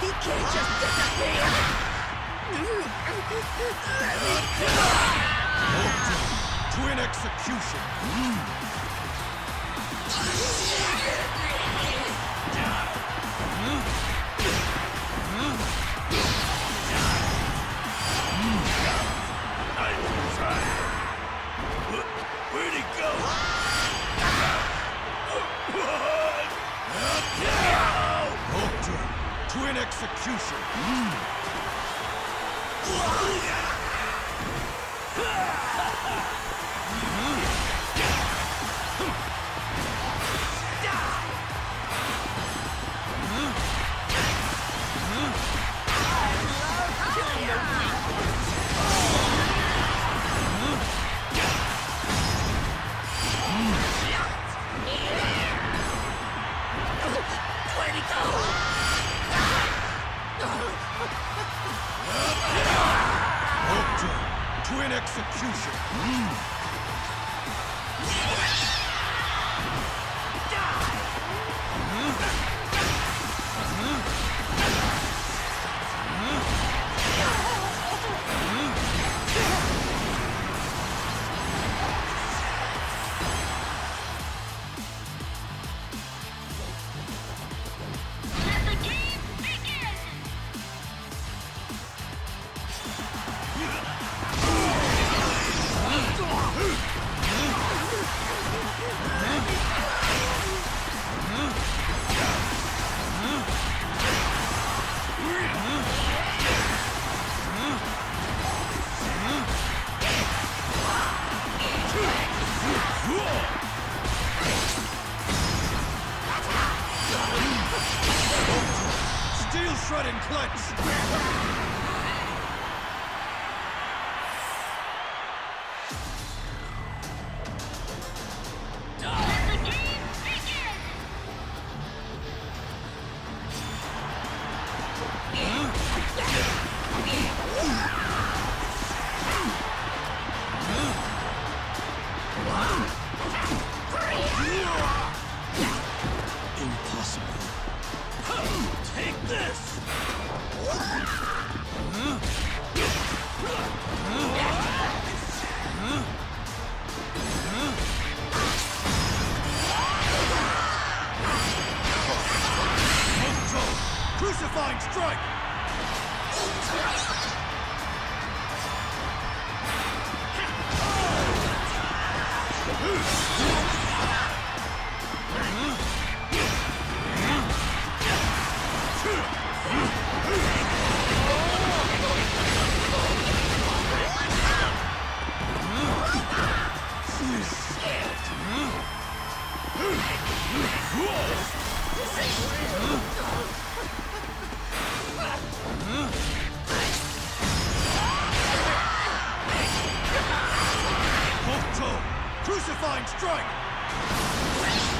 can't just disappear! Go! Twin execution. Where'd Twin execution. Where'd mm. execution. Let Steel shredding clench. Crucifying strike. Crucifying strike.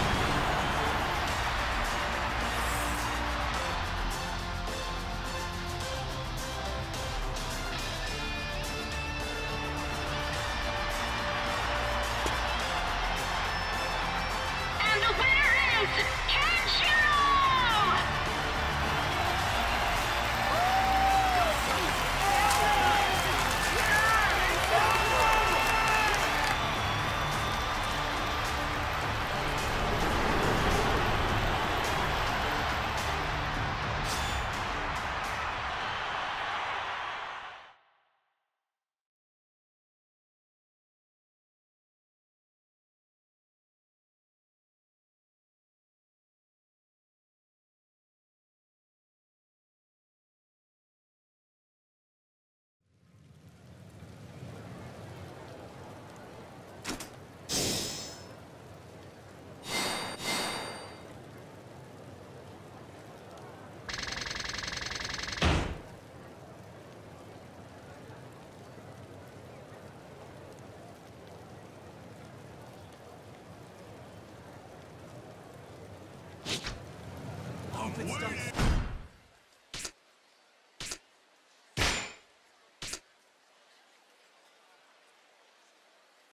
stupid stuff.